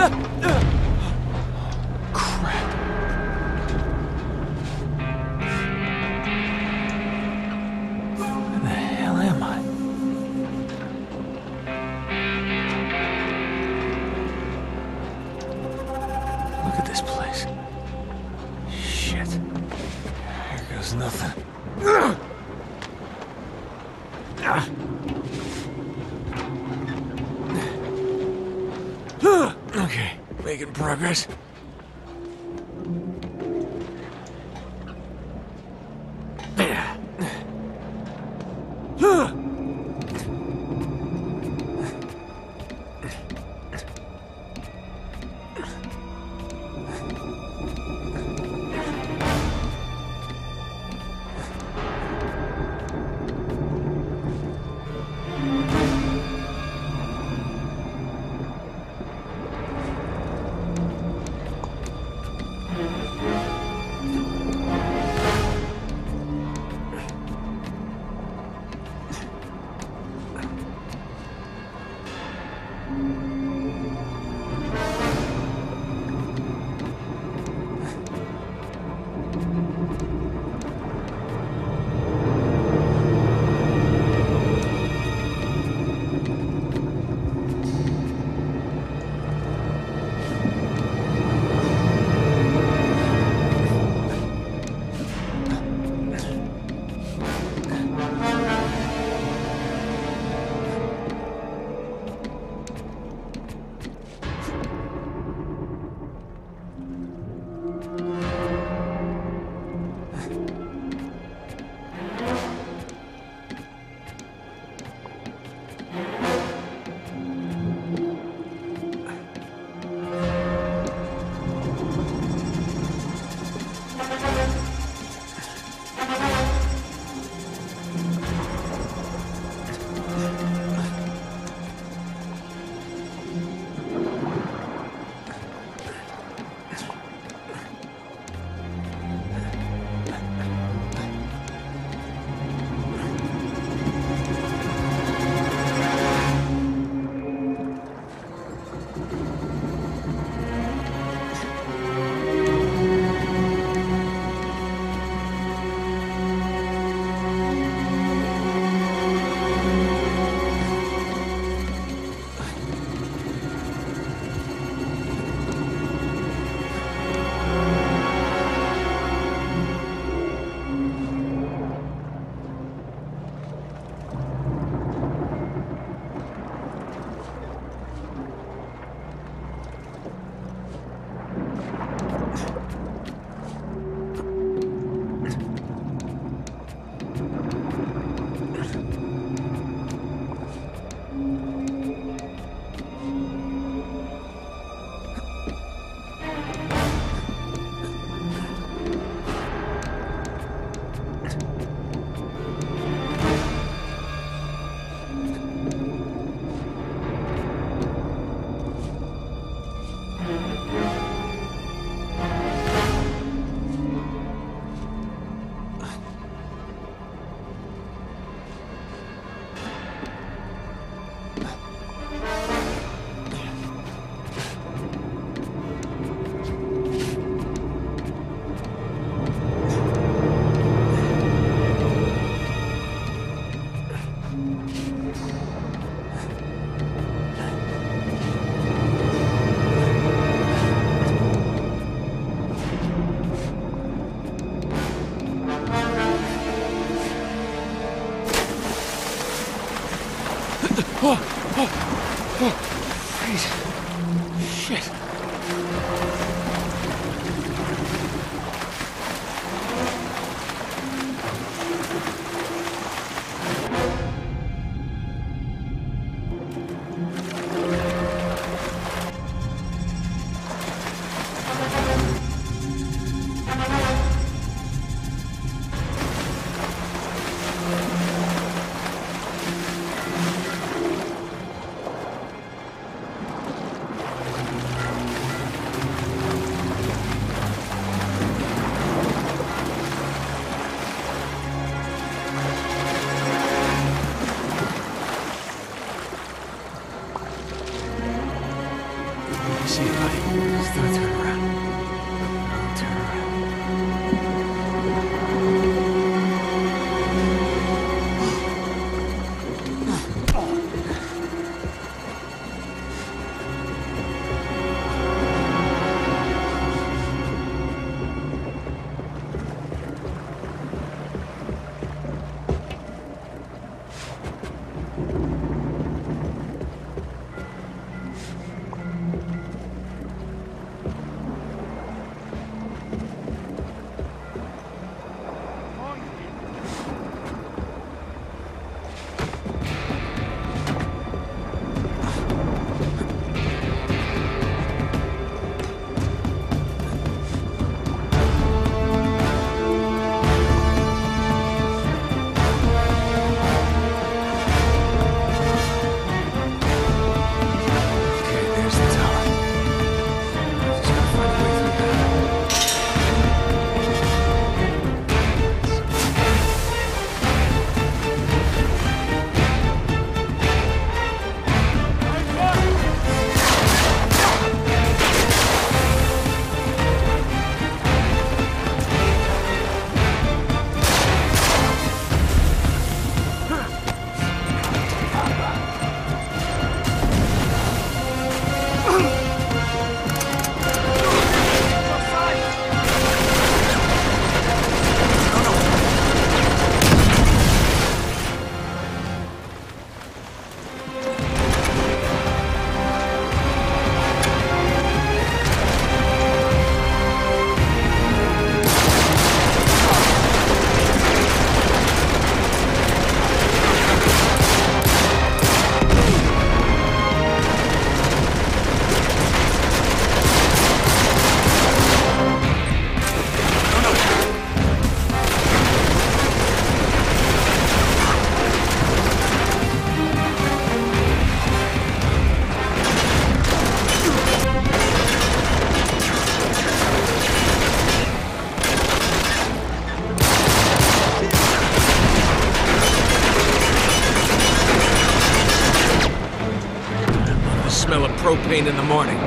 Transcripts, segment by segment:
们。Morning.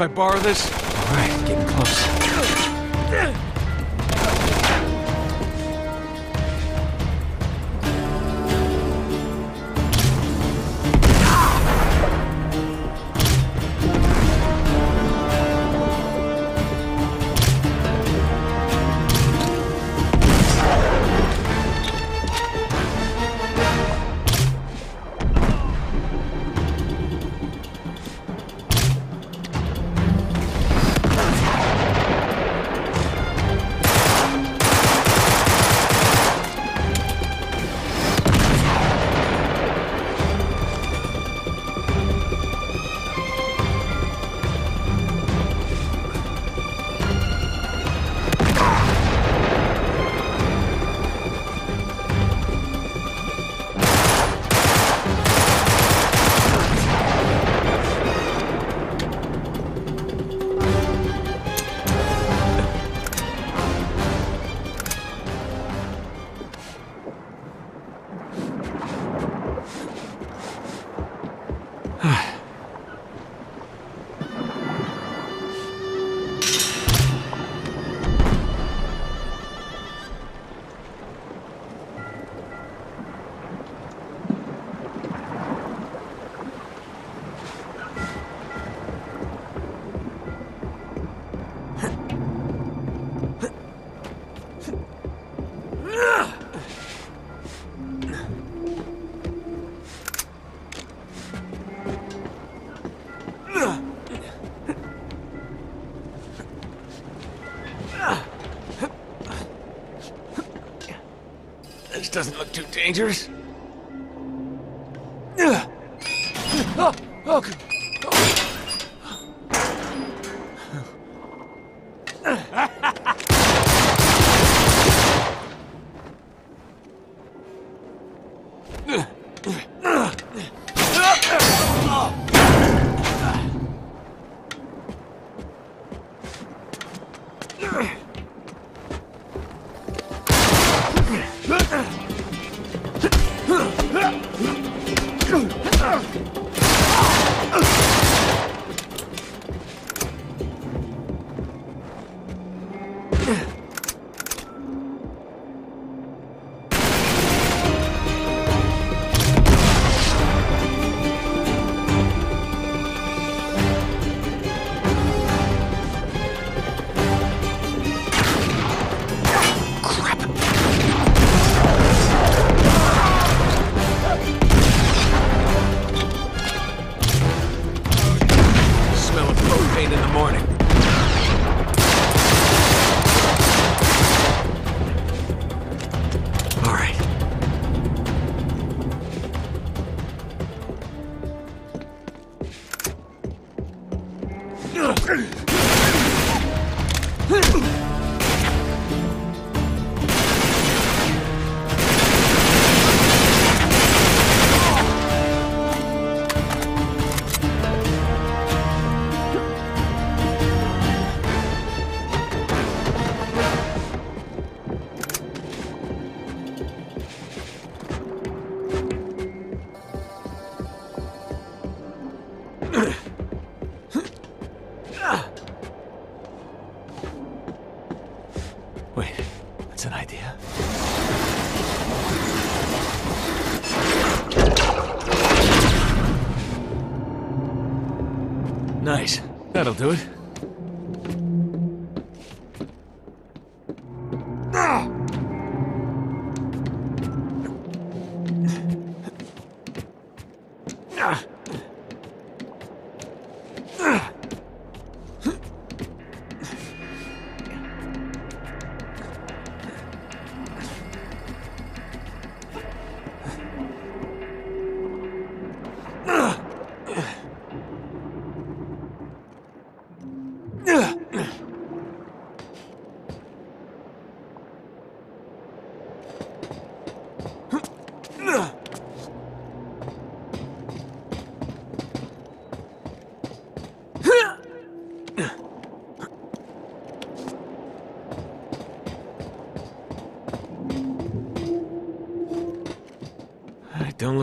If I borrow this? All right, getting close. Doesn't look too dangerous. Oh, oh, do it.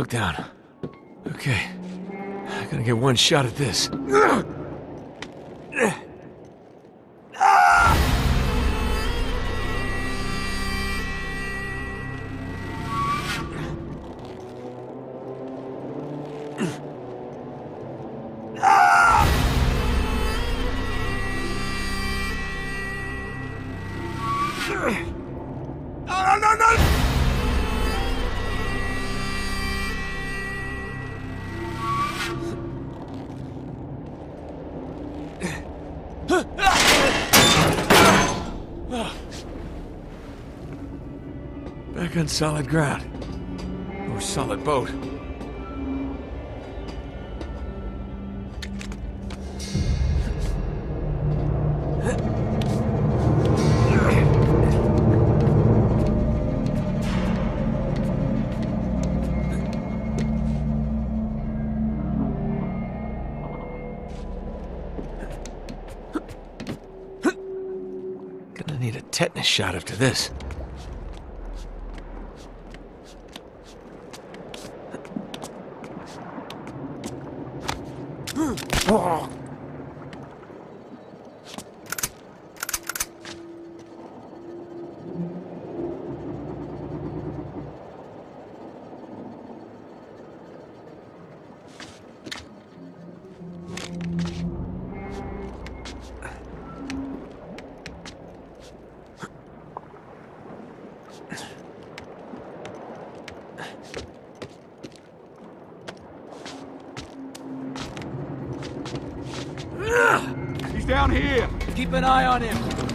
Down. Okay. I gotta get one shot at this. Solid ground. Or solid boat. Gonna need a tetanus shot after this. He's down here. Keep an eye on him.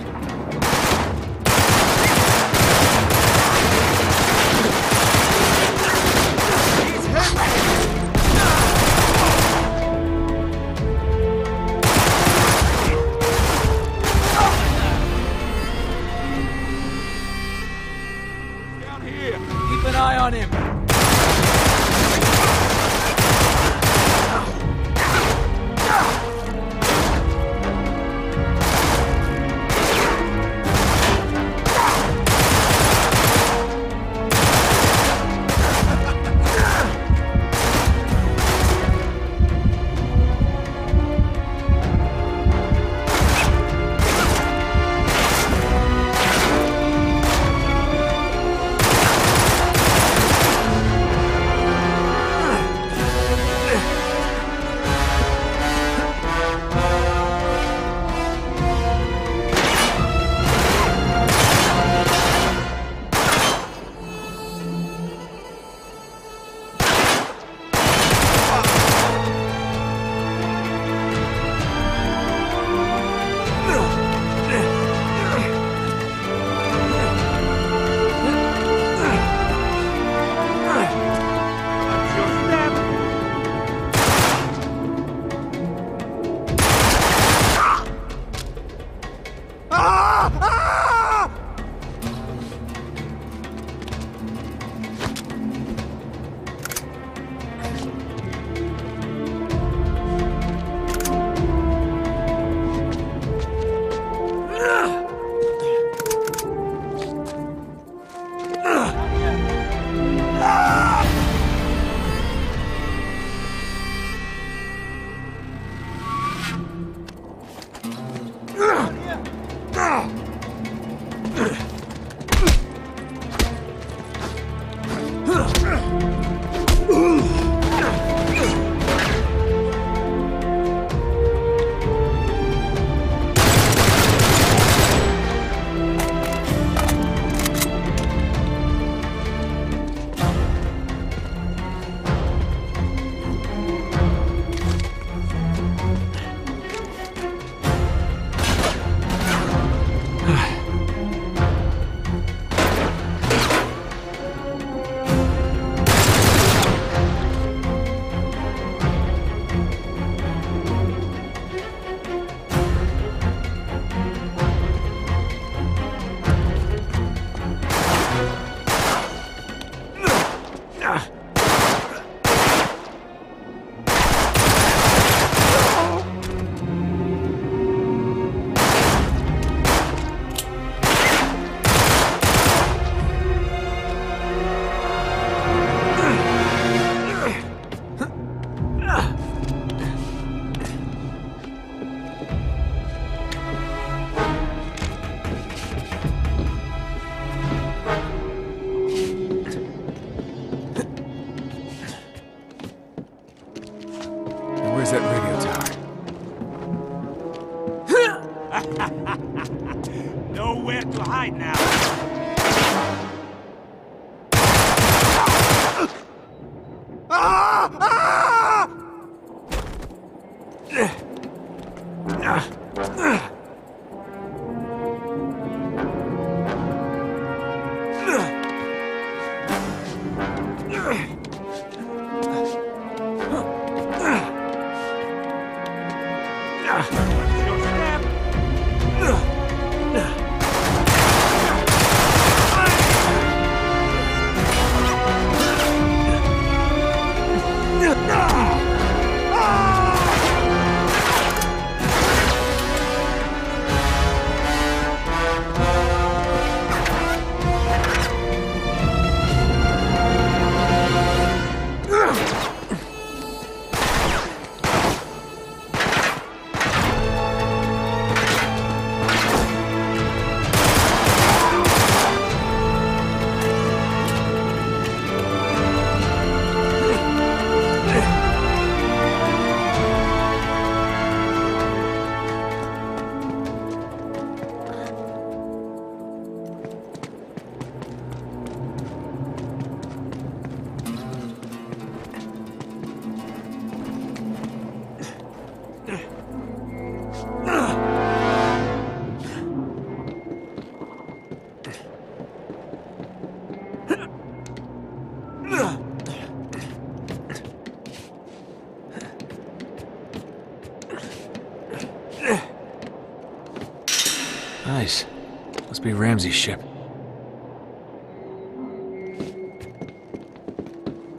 Ship.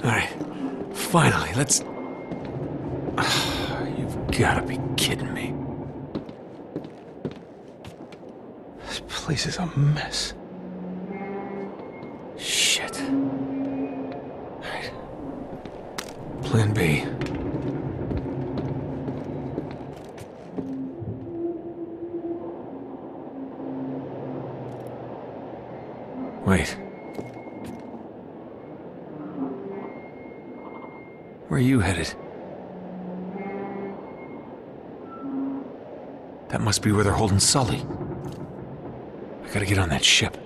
Alright. Finally, let's. You've gotta be kidding me. This place is a mess. Shit. Alright. Plan B. be where they're holding Sully. I gotta get on that ship.